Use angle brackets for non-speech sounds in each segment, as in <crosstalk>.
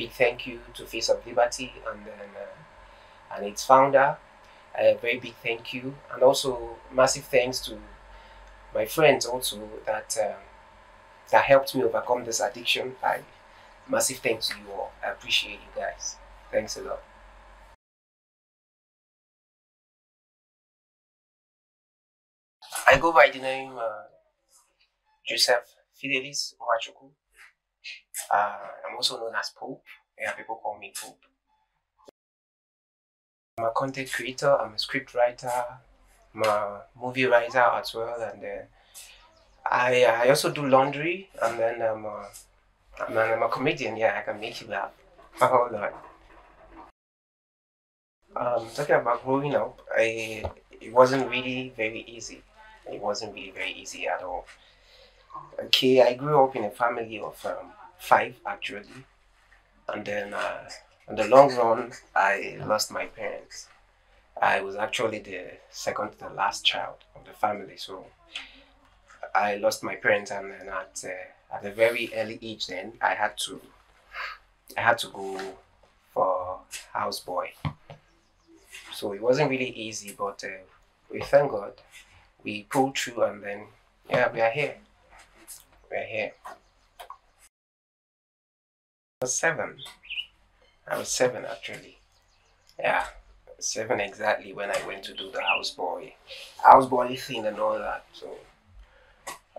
Big thank you to Face of Liberty and uh, and its founder. A very big thank you, and also massive thanks to my friends also that um, that helped me overcome this addiction. I massive thanks to you all. I appreciate you guys. Thanks a lot. I go by the name uh, Joseph Fidelis NwaChuKwu. Uh, I'm also known as Pope. Yeah, people call me Pope. I'm a content creator, I'm a script writer, I'm a movie writer as well, and uh, I I also do laundry, and then I'm a, I'm a, I'm a comedian. Yeah, I can make you laugh <laughs> a whole lot. Um, talking about growing up, I, it wasn't really very easy. It wasn't really very easy at all. Okay, I grew up in a family of um, five actually, and then uh, in the long run, I lost my parents. I was actually the second to the last child of the family, so I lost my parents, and then at uh, at a very early age, then I had to I had to go for houseboy. So it wasn't really easy, but uh, we thank God we pulled through, and then yeah, we are here. We are here. I was seven. I was seven actually. Yeah, seven exactly when I went to do the houseboy, houseboy thing and all that. So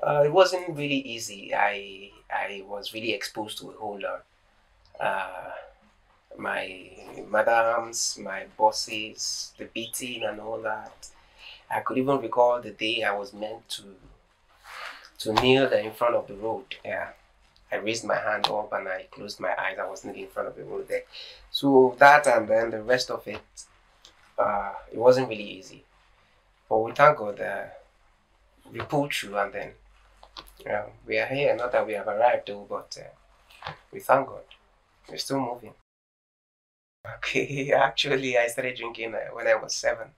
uh, it wasn't really easy. I I was really exposed to a whole lot. Uh, my madams, my bosses, the beating and all that. I could even recall the day I was meant to to kneel in front of the road. Yeah. I raised my hand up and I closed my eyes. I was kneeling in front of the road there. So that and then the rest of it, uh, it wasn't really easy. But we thank God uh, we pulled through and then yeah, we are here. Not that we have arrived though, but uh, we thank God. We're still moving. <laughs> Okay, actually, I started drinking uh, when I was seven.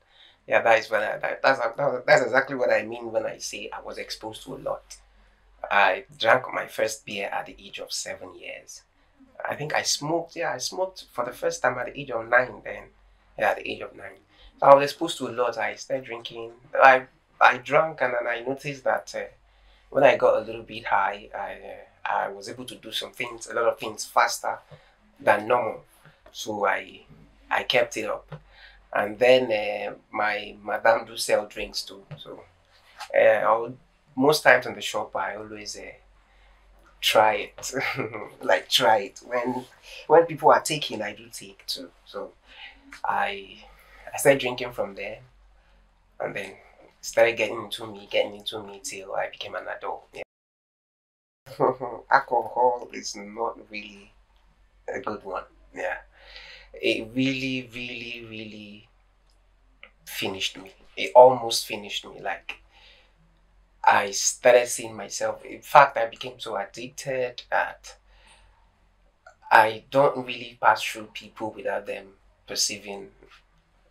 Yeah, that is when I, that, that's that's exactly what I mean when I say I was exposed to a lot. I drank my first beer at the age of seven years. I think I smoked. Yeah, I smoked for the first time at the age of nine. Then, yeah, at the age of nine, so I was exposed to a lot. I started drinking. I I drank, and then I noticed that uh, when I got a little bit high, I uh, I was able to do some things, a lot of things faster than normal. So I I kept it up, and then uh, my madam do sell drinks too. So uh, I would, most times in the shop I always uh, try it, <laughs> like try it when when people are taking I do take too. So I I started drinking from there, and then started getting into me, getting into me till I became an adult. Yeah. <laughs> Alcohol is not really a good one. Yeah it really, really, really finished me. It almost finished me. Like I started seeing myself. In fact, I became so addicted that I don't really pass through people without them perceiving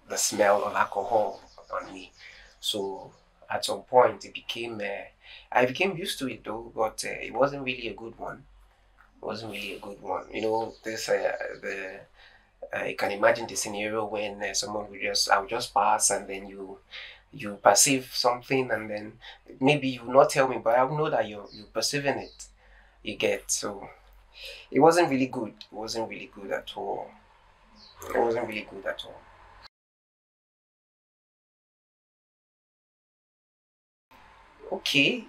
the smell of alcohol on me. So at some point, it became. Uh, I became used to it though, but uh, it wasn't really a good one. It wasn't really a good one. You know, this uh, the you can imagine the scenario when uh, someone would just I'll just pass and then you you perceive something and then maybe you not tell me but I'll know that you're you're perceiving it. You get so it wasn't really good. It wasn't really good at all. It wasn't really good at all. Okay.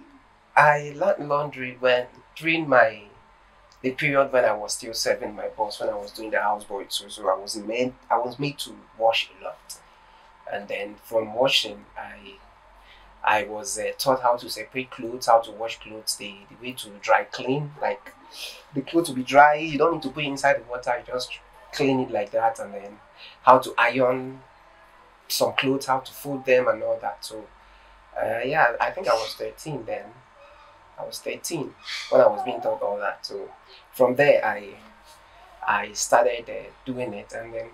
I learned laundry when during my the period when I was still serving my boss when I was doing the houseboy too. So I was made I was made to wash a lot, and then from washing I I was uh, taught how to separate clothes, how to wash clothes, the, the way to dry clean. Like the clothes to be dry, you don't need to put it inside the water. You just clean it like that, and then how to iron some clothes, how to fold them, and all that. So uh, yeah, I think I was thirteen then. I was 13 when I was being taught all that. So from there, I I started uh, doing it, and then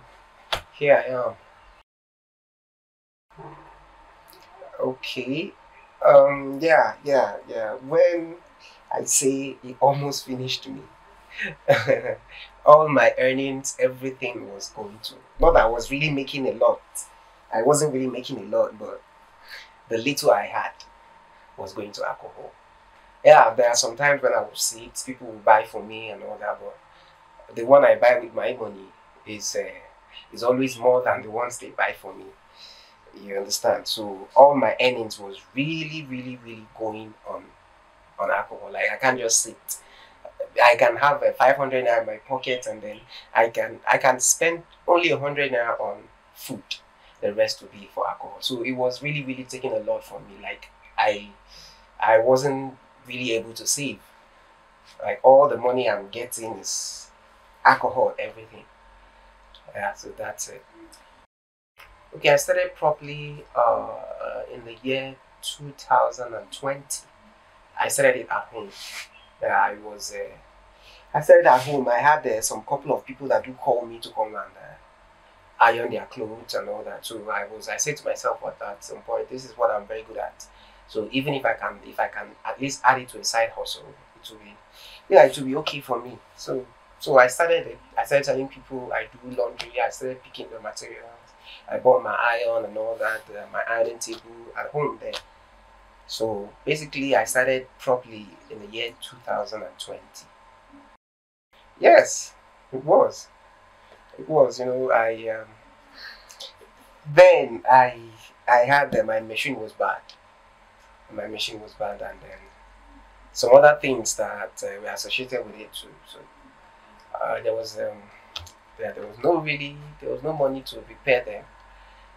here I am. Okay. Um. Yeah. Yeah. Yeah. When I say it almost finished me, <laughs> all my earnings, everything was going to. Not that I was really making a lot. I wasn't really making a lot, but the little I had was going to alcohol. Yeah, there are some times when I will see it, people will buy for me and all that, but the one I buy with my money is uh, is always more than the ones they buy for me. You understand? So all my earnings was really, really, really going on on alcohol. Like I can't just sit. I can have a 500 naira in my pocket and then I can I can spend only 100 naira on food. The rest will be for alcohol. So it was really really taking a lot from me. Like I I wasn't really able to save. Like all the money I'm getting is alcohol, everything. Yeah, so that's it. Okay, I started properly uh, in the year 2020. I started it at home. I was. Uh, I started at home. I had uh, some couple of people that do call me to come and uh, iron their clothes and all that. So I was. I said to myself at some point, this is what I'm very good at. So even if I can, if I can at least add it to a side hustle, it will be, yeah, it will be okay for me. So so I started it. I started telling people I do laundry. I started picking the materials. I bought my iron and all that, uh, my ironing table at home there. So basically, I started properly in the year 2020. Yes, it was. It was. You know, I um, then I I had uh, my machine was bad. My machine was bad, and then some other things that uh, were associated with it too. So uh, there was um, there was no really there was no money to repair them.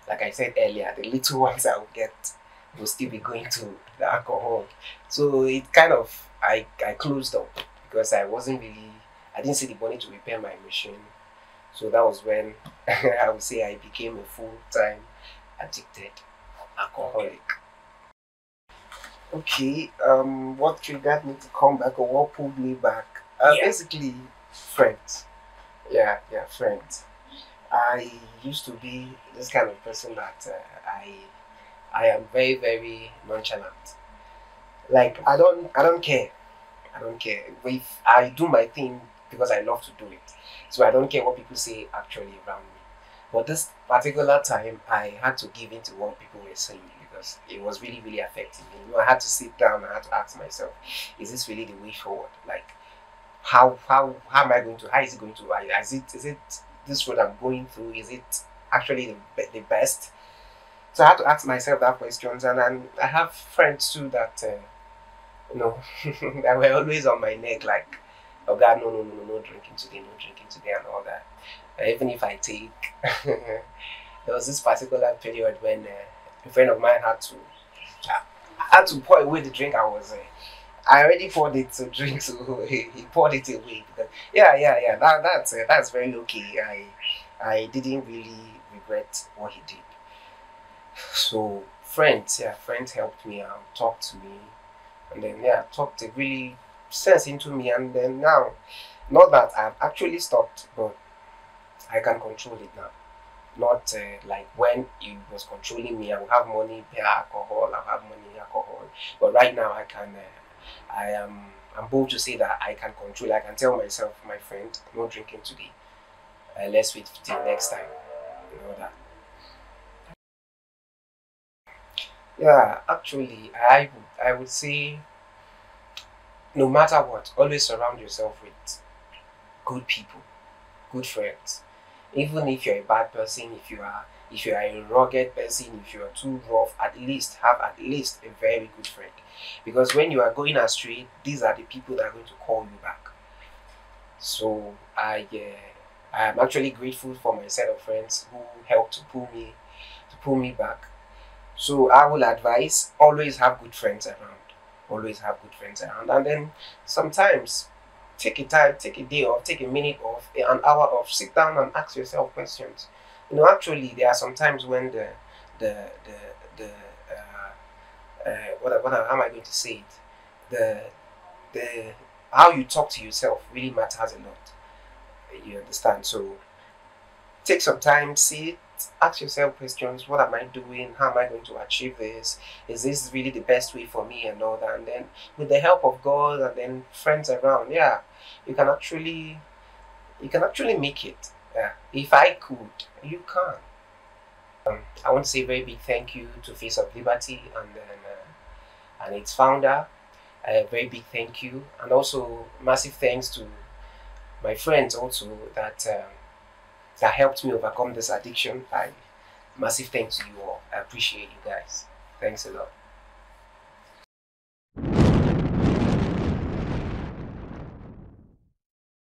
Like I said earlier, the little <laughs> ones I would get will still be going to the alcohol. So it kind of I I closed up because I wasn't really I didn't see the money to repair my machine. So that was when <laughs> I would say I became a full time addicted alcoholic. Okay, um, what triggered me to come back or what pulled me back? Uh, yeah. Basically, friends. Yeah, yeah, friends. I used to be this kind of person that uh, I I am very very nonchalant. Like I don't I don't care. I don't care. If I do my thing because I love to do it. So I don't care what people say actually around me. But this particular time I had to give in to what people were saying because it was really, really affecting me. You know, I had to sit down, I had to ask myself, is this really the way forward? Like how how how am I going to how is it going to is it is it this road I'm going through is it actually the, the best? So I had to ask myself that questions and, and I have friends too that uh, you know <laughs> that were always on my neck like oh god no no no no no drinking today no drinking today and all that. Uh, even if I take <laughs> there was this particular period when uh, a friend of mine had to had to pour away the drink I was uh, I already poured it to drink, so he, he poured it away. Because, yeah, yeah, yeah. That, that's uh, that's very okay. I I didn't really regret what he did. So friends, yeah, friends helped me out, talked to me, and then yeah, talked a really sense into me, and then now, not that I've actually stopped, but I can control it now. Not uh, like when he was controlling me, I will have money, pay alcohol, I'll have money, alcohol. But right now, I can. Uh, I am I'm bold to say that I can control. I can tell myself, my friend, no drinking today. Uh, let's wait till next time. You know that. Yeah, actually, I I would say, no matter what, always surround yourself with good people, good friends. Even if you're a bad person, if you are if you are a rugged person, if you are too rough, at least have at least a very good friend. Because when you are going astray, these are the people that are going to call you back. So I uh, I am actually grateful for my set of friends who helped to pull me to pull me back. So I will advise always have good friends around. Always have good friends around. And then sometimes take a time, take a day off, take a minute off, an hour off, sit down and ask yourself questions you know, actually, there are some times when the the the the uh, uh, what what how am I going to say it? The the how you talk to yourself really matters a lot. You understand? So take some time, sit, ask yourself questions what am i doing how am i going to achieve this is this really the best way for me and all that and then with the help of god and then friends around yeah you can actually you can actually make it yeah if i could you can um, i want to say a very big thank you to face of liberty and then uh, and its founder a very big thank you and also massive thanks to my friends also that um, that helped me overcome this addiction. I massive thanks to you all. I appreciate you guys. Thanks a lot.